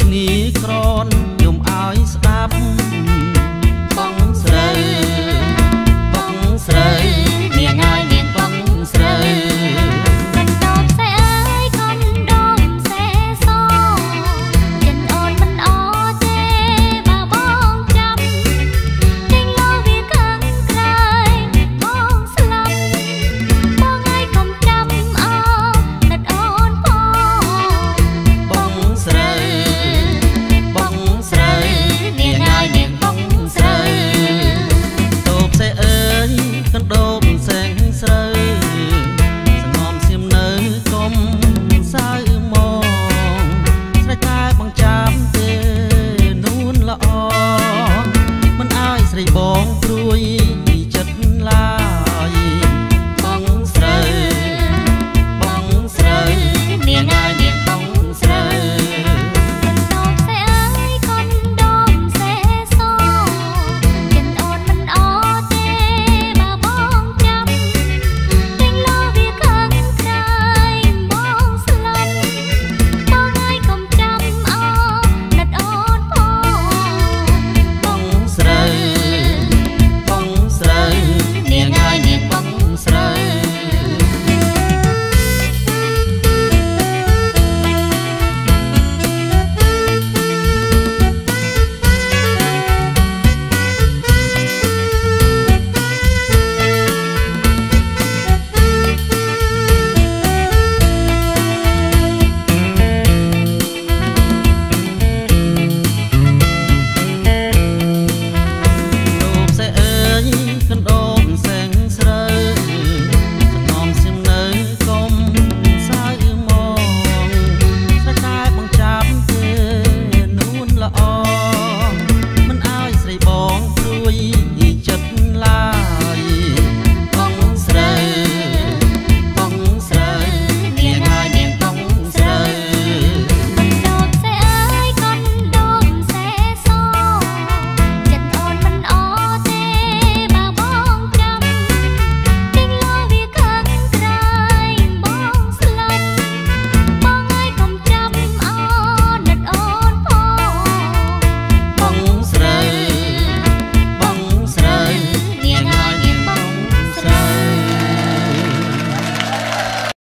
គ្នាក្រន